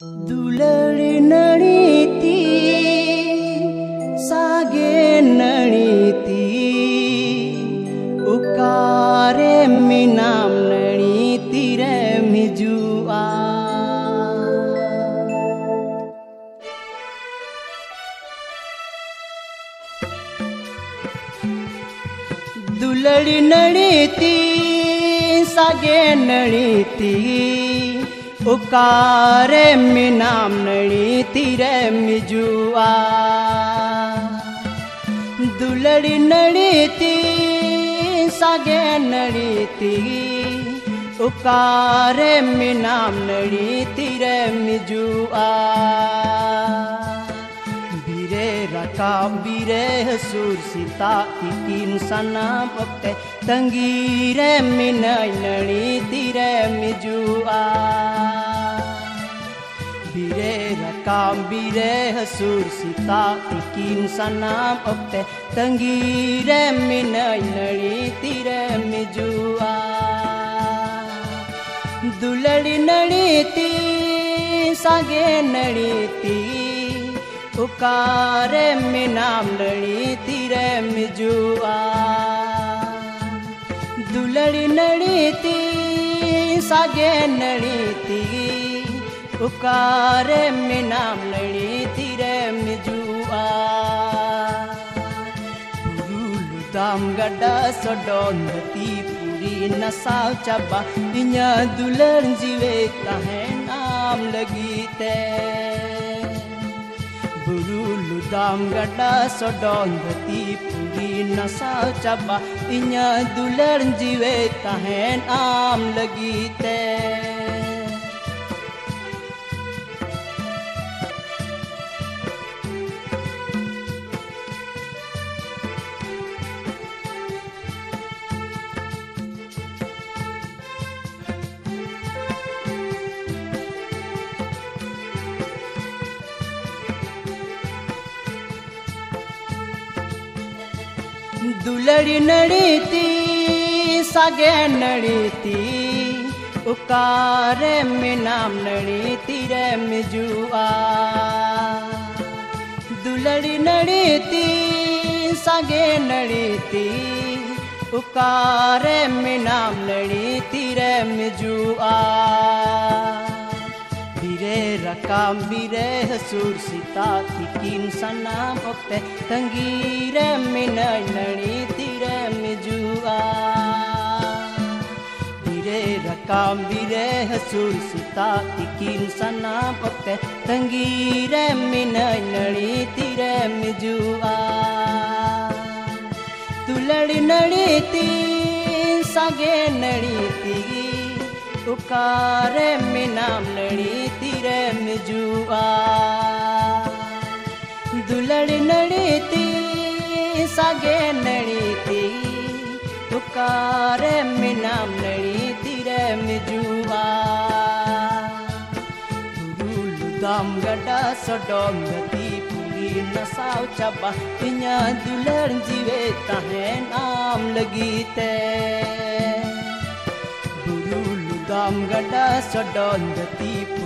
दुलडी नडीती सागे नडीती उकारे मिनाम नडीती रे मिजुआ। दुलडी नडीती सागे नडीती उकारे मिनाम नड़ी तीरे मिजुआ। दुलड़ी नड़ी ती, सागे नड़ी ती। उकारे मिनाम नड़ी तीरे मिजुआ। बीरे रका, बीरे हसूर सीता किन सना पक्ते तंगीरे मिनाई नड़ी तीरे मिजुआ। Rakam bire hasur sita ikin sanam okte tangire minai nari tire mijua duladi nari ti sage nari ti ukare minam nari tire mijua duladi nari ti sage nari ti उकारे मिनाम लड़ी तिरे मिजुआ पुरुलु दाम गड्डा सोडोंदती पूरी नसाव चबा इन्या दुलर जीवे कहे नाम लगी ते बुरुलु दाम गड्डा सोडोंदती पूरी नसाव चबा इन्या दुलर जीवे कहे नाम लगी ते दुलड़ी नड़ीती, सगे नड़ीती, उकारे में नाम नड़ीती रे मिजुआ। दुलड़ी नड़ीती, सगे नड़ीती, उकारे में नाम नड़ीती रे मिजुआ। Bire rakam bire hasur sita tikin sanam okte tangire minai nani tire mijua bire rakam bire hasur sita tikin sanam okte tangire minai nani tire mijua tuladi nadi ti sage nadi ti उकारे मिनाम नड़ी धन जुआ दुलड़ नड़ीती सागे नड़ीती दी ती सगे नीतिकारे मिजुआ दाम मिवाुं गडा सडं दतीपरि नसाव चबा तिन्या दुलड़ जीवे तहे नाम लगी दूर् जिनादम् गडा सडं दी